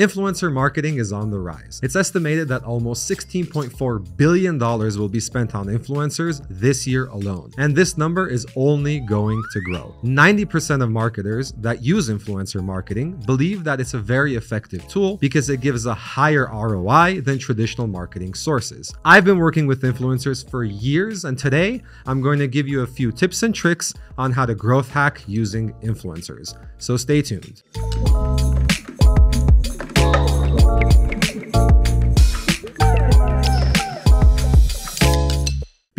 Influencer marketing is on the rise. It's estimated that almost $16.4 billion will be spent on influencers this year alone. And this number is only going to grow. 90% of marketers that use influencer marketing believe that it's a very effective tool because it gives a higher ROI than traditional marketing sources. I've been working with influencers for years, and today I'm going to give you a few tips and tricks on how to growth hack using influencers. So stay tuned.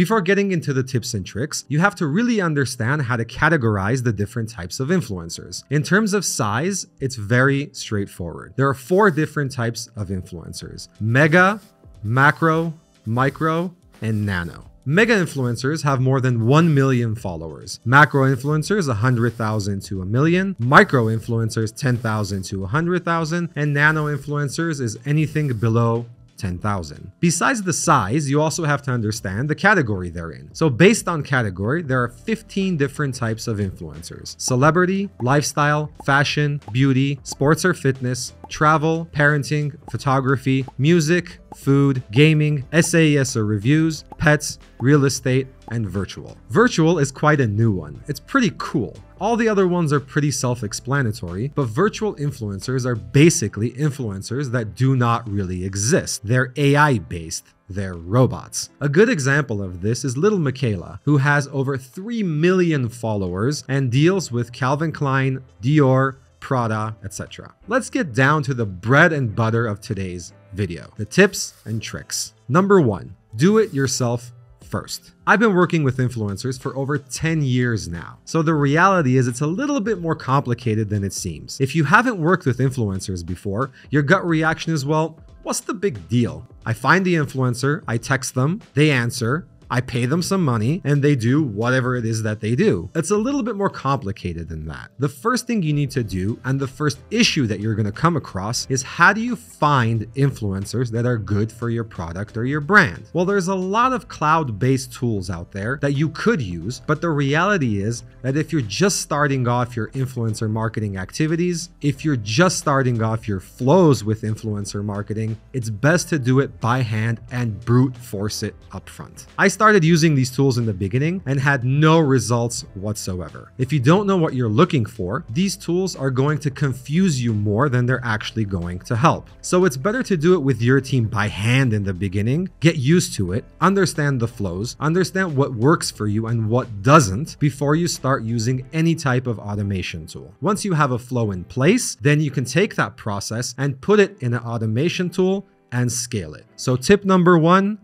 Before getting into the tips and tricks, you have to really understand how to categorize the different types of influencers. In terms of size, it's very straightforward. There are four different types of influencers mega, macro, micro, and nano. Mega influencers have more than 1 million followers. Macro influencers 100,000 to a million, micro influencers 10,000 to 100,000, and nano influencers is anything below 10,000. Besides the size, you also have to understand the category they're in. So based on category, there are 15 different types of influencers. Celebrity, lifestyle, fashion, beauty, sports or fitness, travel, parenting, photography, music, food, gaming, SaaS or reviews, pets, real estate, and virtual. Virtual is quite a new one. It's pretty cool. All the other ones are pretty self-explanatory, but virtual influencers are basically influencers that do not really exist. They're AI-based. They're robots. A good example of this is little Miquela, who has over 3 million followers and deals with Calvin Klein, Dior, Prada, etc. Let's get down to the bread and butter of today's video, the tips and tricks. Number one, do it yourself first. I've been working with influencers for over 10 years now, so the reality is it's a little bit more complicated than it seems. If you haven't worked with influencers before, your gut reaction is, well, what's the big deal? I find the influencer, I text them, they answer, I pay them some money and they do whatever it is that they do. It's a little bit more complicated than that. The first thing you need to do and the first issue that you're going to come across is how do you find influencers that are good for your product or your brand? Well, there's a lot of cloud-based tools out there that you could use, but the reality is that if you're just starting off your influencer marketing activities, if you're just starting off your flows with influencer marketing, it's best to do it by hand and brute force it upfront. I started using these tools in the beginning and had no results whatsoever. If you don't know what you're looking for, these tools are going to confuse you more than they're actually going to help. So it's better to do it with your team by hand in the beginning, get used to it, understand the flows, understand what works for you and what doesn't before you start using any type of automation tool. Once you have a flow in place, then you can take that process and put it in an automation tool and scale it. So tip number one,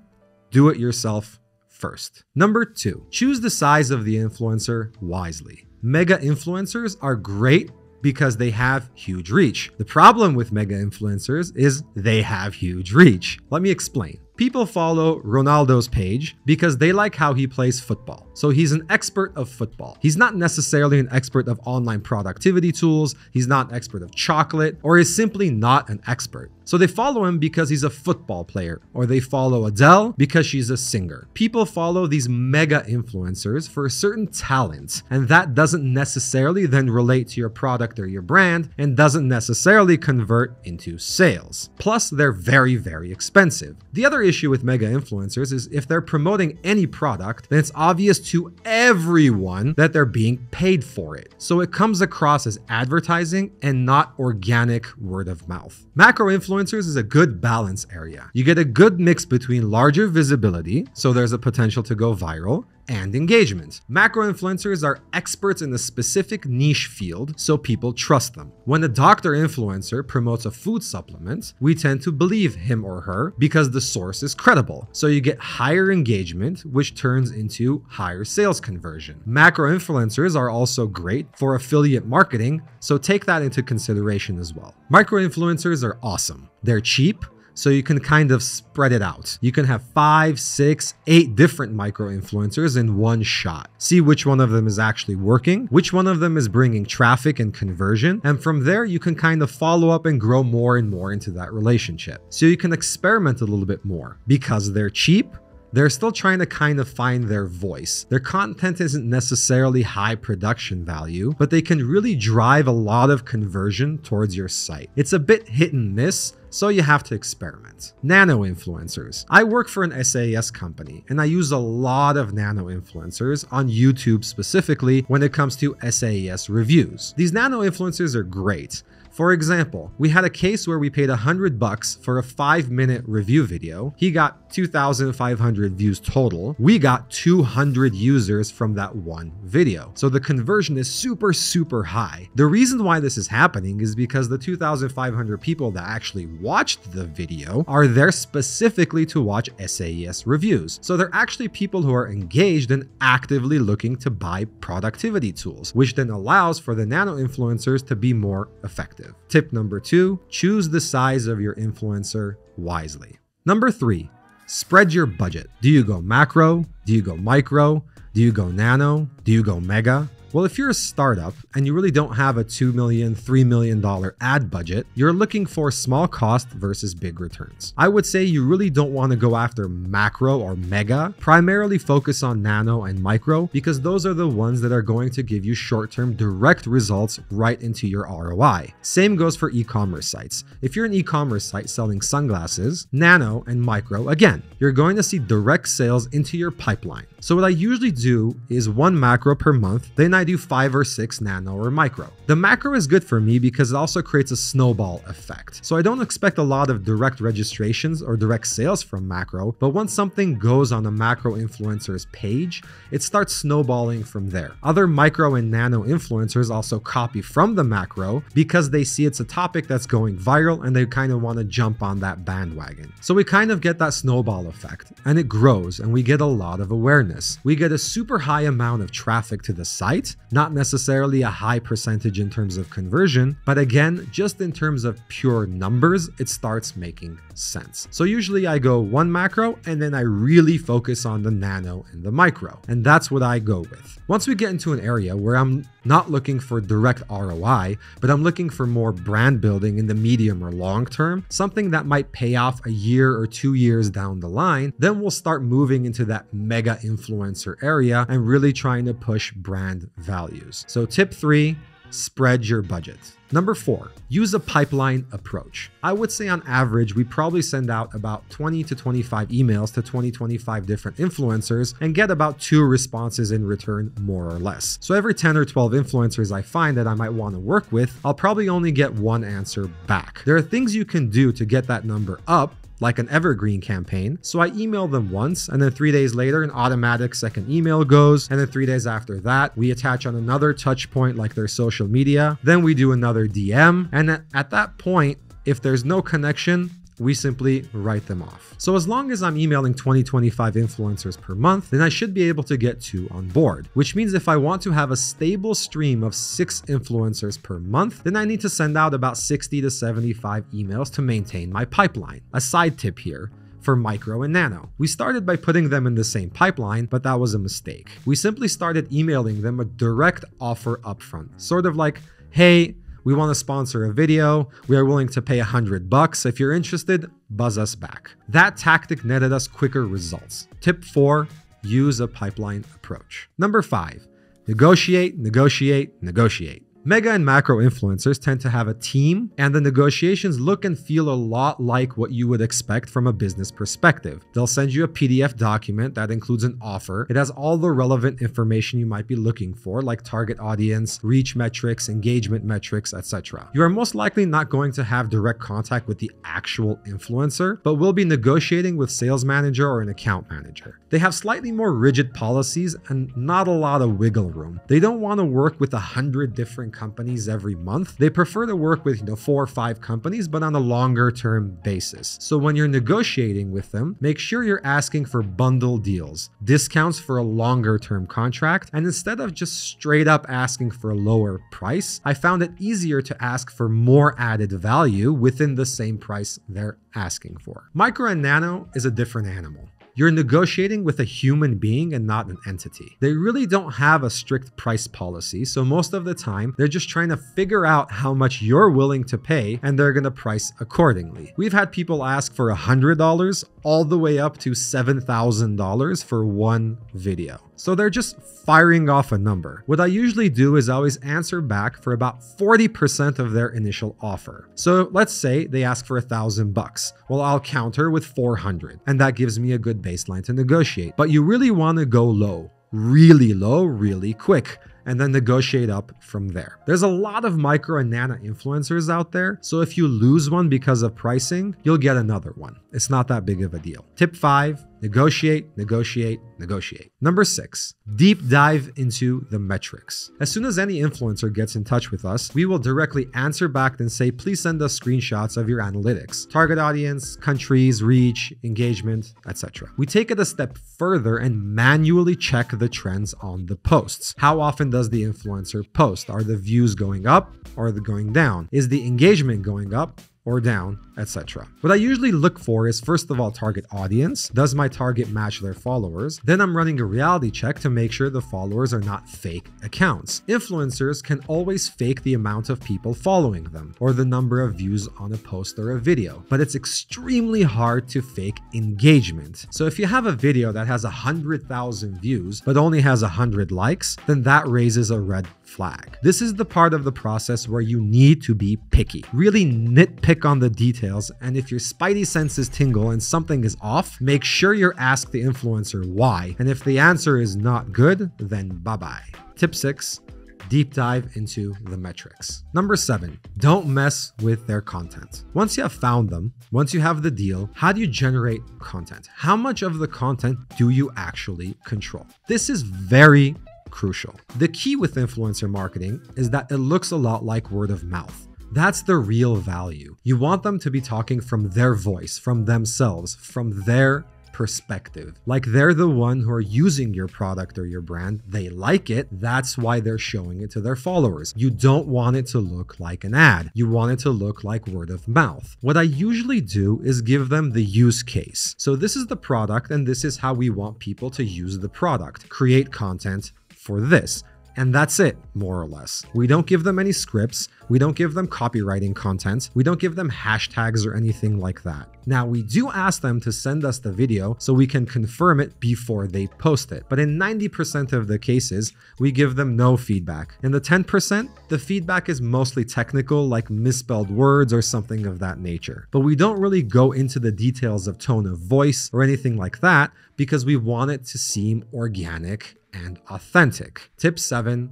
do it yourself first. Number two, choose the size of the influencer wisely. Mega influencers are great because they have huge reach. The problem with mega influencers is they have huge reach. Let me explain. People follow Ronaldo's page because they like how he plays football. So he's an expert of football. He's not necessarily an expert of online productivity tools, he's not an expert of chocolate, or is simply not an expert. So they follow him because he's a football player, or they follow Adele because she's a singer. People follow these mega influencers for a certain talent, and that doesn't necessarily then relate to your product or your brand, and doesn't necessarily convert into sales. Plus, they're very, very expensive. The other issue with mega influencers is if they're promoting any product, then it's obvious to everyone that they're being paid for it. So it comes across as advertising and not organic word of mouth. Macro influencers is a good balance area. You get a good mix between larger visibility, so there's a potential to go viral, and engagement. Macro influencers are experts in a specific niche field, so people trust them. When a doctor influencer promotes a food supplement, we tend to believe him or her because the source is credible. So you get higher engagement, which turns into higher sales conversion. Macro influencers are also great for affiliate marketing, so take that into consideration as well. Micro influencers are awesome. They're cheap, so you can kind of spread it out. You can have five, six, eight different micro influencers in one shot. See which one of them is actually working, which one of them is bringing traffic and conversion, and from there you can kind of follow up and grow more and more into that relationship. So you can experiment a little bit more because they're cheap They're still trying to kind of find their voice. Their content isn't necessarily high production value, but they can really drive a lot of conversion towards your site. It's a bit hit and miss, so you have to experiment. Nano influencers. I work for an SaaS company and I use a lot of nano influencers on YouTube specifically when it comes to SaaS reviews. These nano influencers are great. For example, we had a case where we paid 100 bucks for a 5 minute review video. He got 2,500 views total. We got 200 users from that one video. So the conversion is super, super high. The reason why this is happening is because the 2,500 people that actually watched the video are there specifically to watch SaaS reviews. So they're actually people who are engaged and actively looking to buy productivity tools, which then allows for the nano influencers to be more effective. Tip number two choose the size of your influencer wisely. Number three, spread your budget. Do you go macro? Do you go micro? Do you go nano? Do you go mega? Well, if you're a startup and you really don't have a $2 million, $3 million ad budget, you're looking for small cost versus big returns. I would say you really don't want to go after macro or mega, primarily focus on nano and micro because those are the ones that are going to give you short term direct results right into your ROI. Same goes for e commerce sites. If you're an e commerce site selling sunglasses, nano and micro, again, you're going to see direct sales into your pipeline. So, what I usually do is one macro per month, then I do five or six nano or micro. The macro is good for me because it also creates a snowball effect. So I don't expect a lot of direct registrations or direct sales from macro, but once something goes on a macro influencer's page, it starts snowballing from there. Other micro and nano influencers also copy from the macro because they see it's a topic that's going viral and they kind of want to jump on that bandwagon. So we kind of get that snowball effect and it grows and we get a lot of awareness. We get a super high amount of traffic to the site not necessarily a high percentage in terms of conversion, but again, just in terms of pure numbers, it starts making sense. So usually I go one macro and then I really focus on the nano and the micro. And that's what I go with. Once we get into an area where I'm not looking for direct ROI, but I'm looking for more brand building in the medium or long term, something that might pay off a year or two years down the line, then we'll start moving into that mega influencer area and really trying to push brand values. So, tip three spread your budget. Number four, use a pipeline approach. I would say on average, we probably send out about 20 to 25 emails to 20, 25 different influencers and get about two responses in return, more or less. So every 10 or 12 influencers I find that I might want to work with, I'll probably only get one answer back. There are things you can do to get that number up, like an evergreen campaign. So I email them once, and then three days later, an automatic second email goes. And then three days after that, we attach on another touch point like their social media. Then we do another DM. And at that point, if there's no connection, we simply write them off. So as long as I'm emailing 20, 25 influencers per month, then I should be able to get two on board, which means if I want to have a stable stream of six influencers per month, then I need to send out about 60 to 75 emails to maintain my pipeline. A side tip here, for micro and nano. We started by putting them in the same pipeline, but that was a mistake. We simply started emailing them a direct offer upfront, sort of like, hey, we want to sponsor a video. We are willing to pay a hundred bucks. If you're interested, buzz us back. That tactic netted us quicker results. Tip four, use a pipeline approach. Number five, negotiate, negotiate, negotiate. Mega and macro influencers tend to have a team, and the negotiations look and feel a lot like what you would expect from a business perspective. They'll send you a PDF document that includes an offer. It has all the relevant information you might be looking for, like target audience, reach metrics, engagement metrics, etc. You are most likely not going to have direct contact with the actual influencer, but will be negotiating with sales manager or an account manager. They have slightly more rigid policies and not a lot of wiggle room. They don't want to work with a hundred different companies every month. They prefer to work with, you know, four or five companies, but on a longer term basis. So when you're negotiating with them, make sure you're asking for bundle deals, discounts for a longer term contract. And instead of just straight up asking for a lower price, I found it easier to ask for more added value within the same price they're asking for. Micro and nano is a different animal. You're negotiating with a human being and not an entity. They really don't have a strict price policy, so most of the time, they're just trying to figure out how much you're willing to pay and they're gonna price accordingly. We've had people ask for $100 all the way up to $7,000 for one video. So they're just firing off a number. What I usually do is always answer back for about 40% of their initial offer. So let's say they ask for a thousand bucks. Well, I'll counter with 400 and that gives me a good baseline to negotiate. But you really want to go low, really low, really quick and then negotiate up from there. There's a lot of micro and nano influencers out there, so if you lose one because of pricing, you'll get another one. It's not that big of a deal. Tip five, negotiate, negotiate, negotiate. Number six, deep dive into the metrics. As soon as any influencer gets in touch with us, we will directly answer back and say, please send us screenshots of your analytics, target audience, countries, reach, engagement, etc. We take it a step further and manually check the trends on the posts. How often does the influencer post? Are the views going up or are they going down? Is the engagement going up or down, etc. What I usually look for is first of all target audience. Does my target match their followers? Then I'm running a reality check to make sure the followers are not fake accounts. Influencers can always fake the amount of people following them or the number of views on a post or a video, but it's extremely hard to fake engagement. So if you have a video that has 100,000 views but only has 100 likes, then that raises a red flag. This is the part of the process where you need to be picky. Really nitpick on the details, and if your spidey senses tingle and something is off, make sure you ask the influencer why. And if the answer is not good, then bye-bye. Tip 6 deep dive into the metrics. Number seven, don't mess with their content. Once you have found them, once you have the deal, how do you generate content? How much of the content do you actually control? This is very crucial. The key with influencer marketing is that it looks a lot like word of mouth. That's the real value. You want them to be talking from their voice, from themselves, from their perspective. Like they're the one who are using your product or your brand. They like it. That's why they're showing it to their followers. You don't want it to look like an ad. You want it to look like word of mouth. What I usually do is give them the use case. So this is the product and this is how we want people to use the product. Create content for this. And that's it, more or less. We don't give them any scripts. We don't give them copywriting content. We don't give them hashtags or anything like that. Now, we do ask them to send us the video so we can confirm it before they post it. But in 90% of the cases, we give them no feedback. In the 10%, the feedback is mostly technical, like misspelled words or something of that nature. But we don't really go into the details of tone of voice or anything like that because we want it to seem organic and authentic. Tip seven,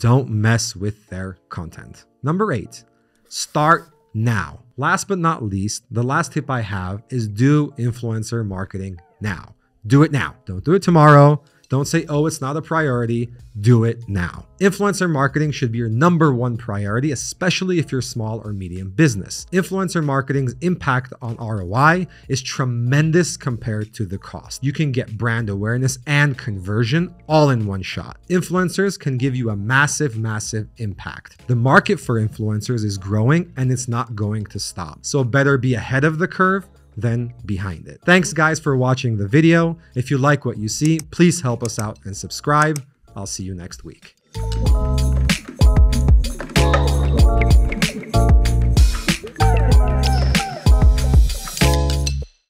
don't mess with their content. Number eight, start now. Last but not least, the last tip I have is do influencer marketing now. Do it now. Don't do it tomorrow. Don't say, oh, it's not a priority. Do it now. Influencer marketing should be your number one priority, especially if you're small or medium business. Influencer marketing's impact on ROI is tremendous compared to the cost. You can get brand awareness and conversion all in one shot. Influencers can give you a massive, massive impact. The market for influencers is growing and it's not going to stop. So better be ahead of the curve than behind it. Thanks guys for watching the video. If you like what you see, please help us out and subscribe. I'll see you next week.